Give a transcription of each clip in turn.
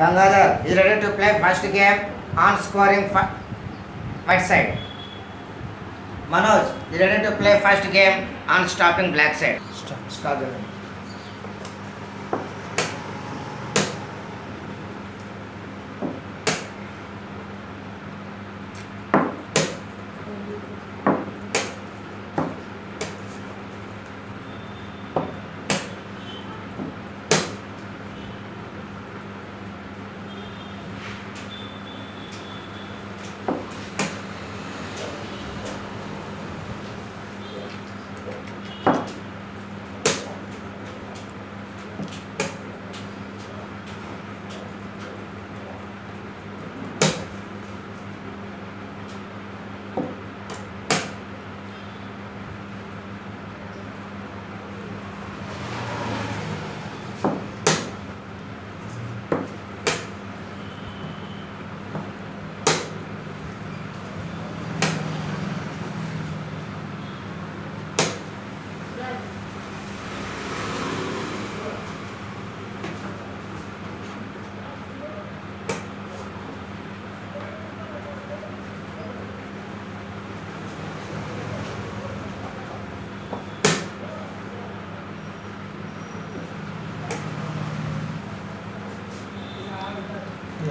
Gangadhar is ready to play first game on scoring fi- white side. Manoj is ready to play first game on stopping black side. stop Stop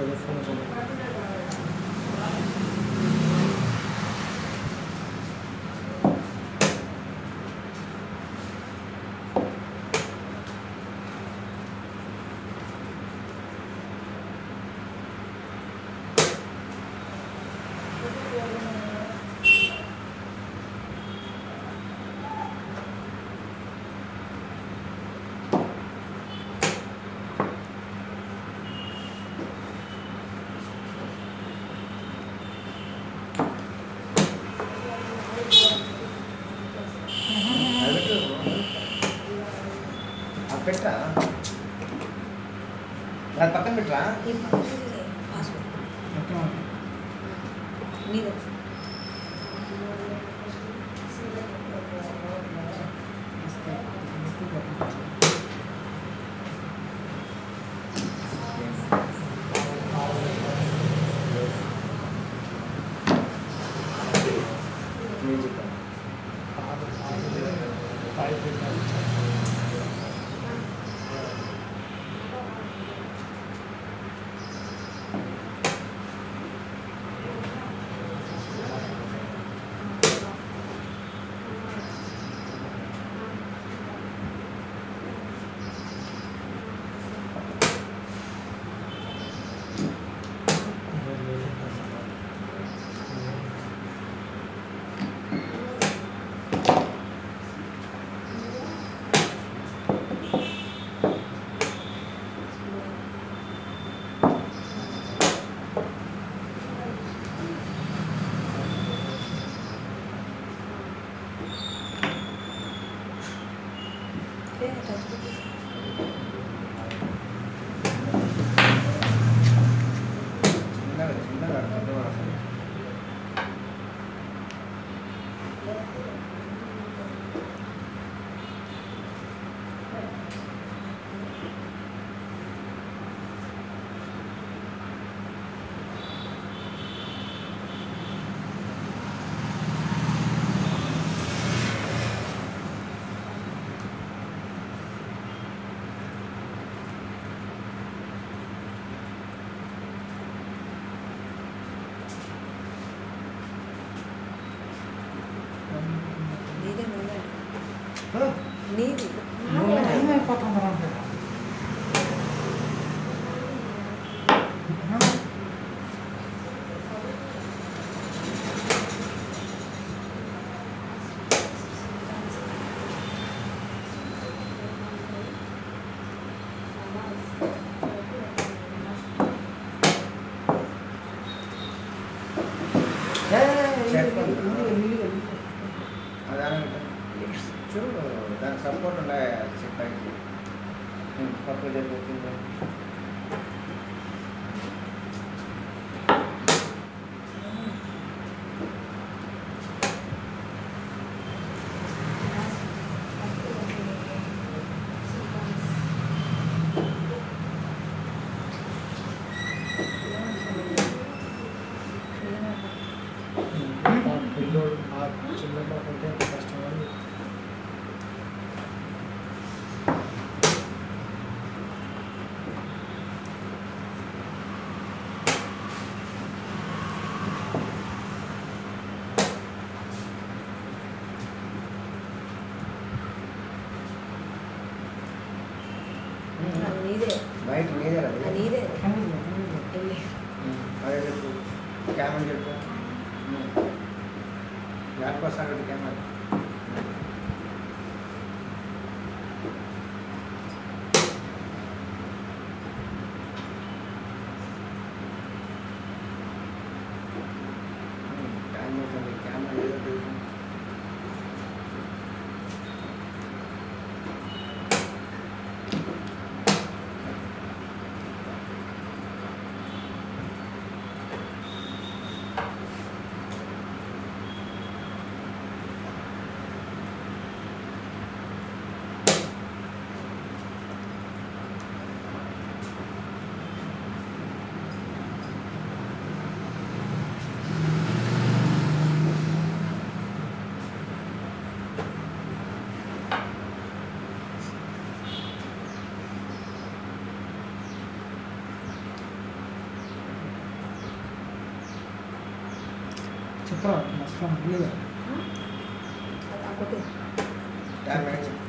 되겠습니다. Thank you. దాని పక్కన పెట్టరా నీది Yeah, yeah, yeah. ఇవ్వచ్చు దానికి support ఉండాలి చెప్పడానికి పక్క జరిగిపోతుంది పిల్లోడు ఆ చిన్న పాప ఉంటే కష్టం అని खरीदे बाइक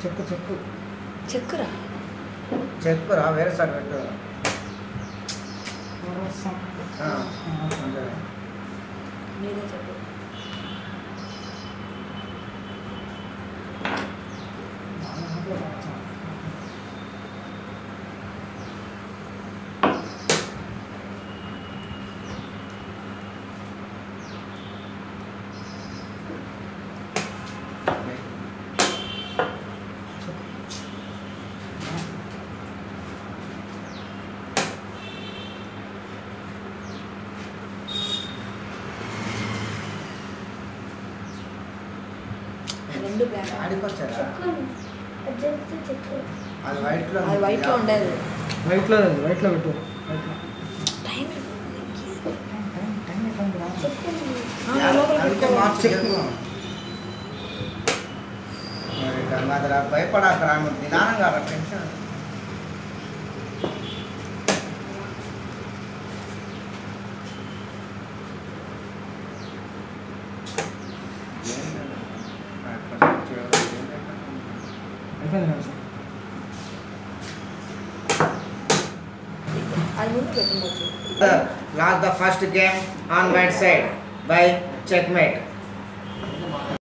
చెక్కు చెక్కు చెక్కురా? చెక్కురా వేరే సార్ పెట్టు. మీరే చెప్పు. రెండు బ్లాక్ అది వైట్లో ఉండదు. వైట్లో వైట్లో పెట్టు భయపడాక రాను నిదానంగా tension. The, last the first game on right side by checkmate.